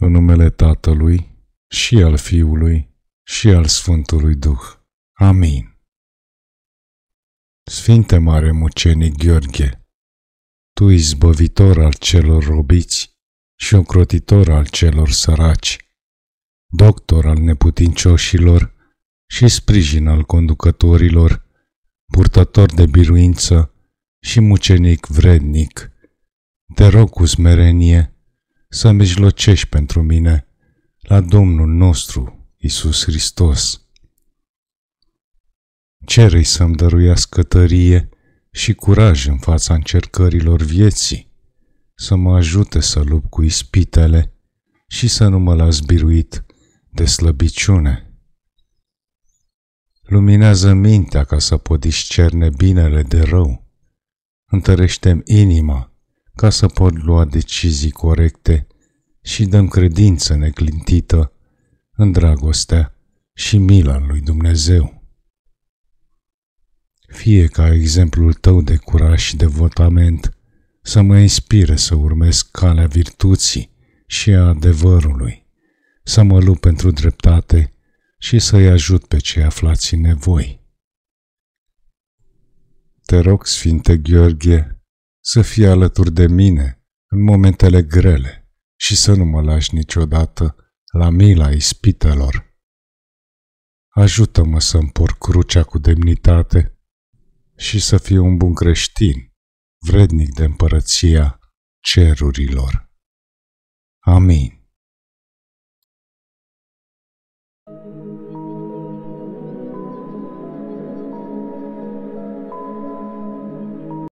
În numele Tatălui și al Fiului și al Sfântului Duh. Amin. Sfinte Mare Mucenic Gheorghe, Tu izbăvitor al celor robiți și ocrotitor al celor săraci, doctor al neputincioșilor și sprijin al conducătorilor, purtător de biruință și mucenic vrednic, te rog cu smerenie să mijlocești pentru mine la Domnul nostru, Isus Hristos. Cere-i să-mi dăruiască tărie și curaj în fața încercărilor vieții, să mă ajute să lupt cu ispitele și să nu mă las biruit de slăbiciune. Luminează mintea ca să pot discerne binele de rău. întărește inima ca să pot lua decizii corecte și dăm credință neclintită în dragostea și mila lui Dumnezeu. Fie ca exemplul tău de curaj și devotament să mă inspire să urmez calea virtuții și a adevărului, să mă lupt pentru dreptate și să-i ajut pe cei aflați în nevoi. Te rog, Sfinte Gheorghe, să fii alături de mine în momentele grele și să nu mă lași niciodată la mila ispitelor. Ajută-mă să-mi por crucea cu demnitate și să fiu un bun creștin, vrednic de împărăția cerurilor. Amin. thank you